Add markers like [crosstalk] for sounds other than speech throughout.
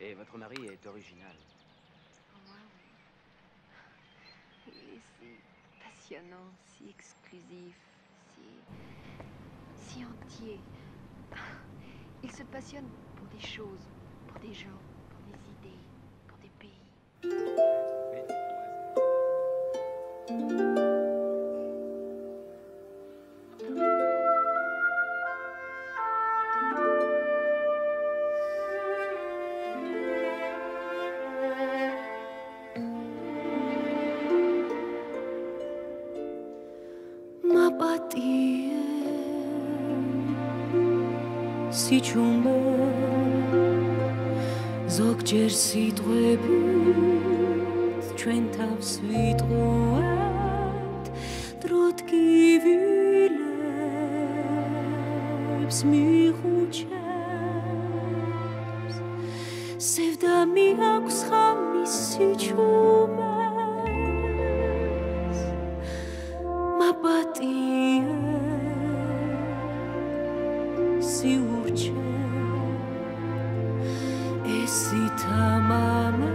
Et votre mari est original. Il est si passionnant, si exclusif, si. si entier. [laughs] Il se passionne pour des choses, pour des gens, pour des idées, pour des pays. მაპატიე სიჩუმე ზოგჯერ სიტყვებით ჩვენ თავს ვიტყუებთ დროთ გივილებს მიხუჩებს სევდა მიაქვს ხამის სიჩუმეს ესითამამე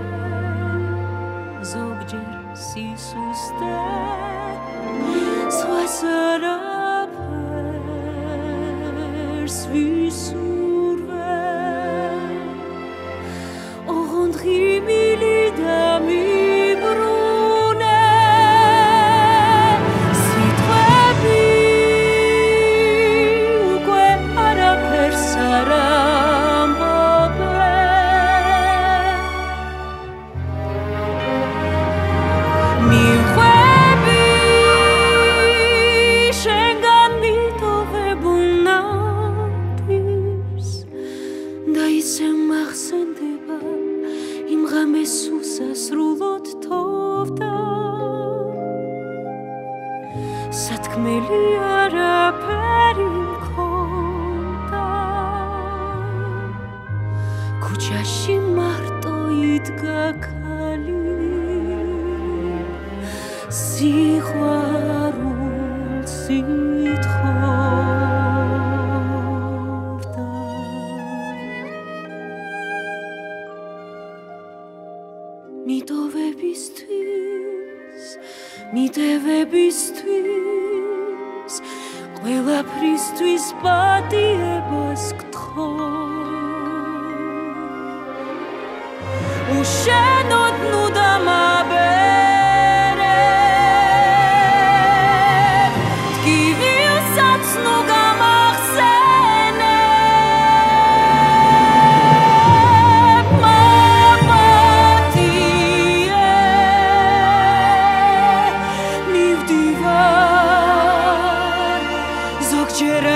ზოგჯერ სისუსტე სხვას არაფერს ვისურვე. ოღონდ ღიმილი სათქმელი არაფერი მქონდა. ქუჩაში მარტო იდგა ქალი სიყვარულს ითხოვდა მიტოვებისთვის მიტევებისთვის ყველაფრისთვის პატიებას გთხოვ. უშენოდ ნუ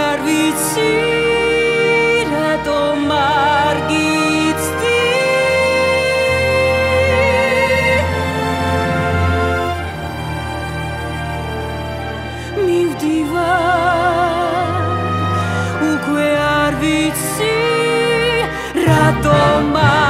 არ ვიცი რატომ არ გიცდი. მივდივარ უკვე არ ვიცი რატომ არ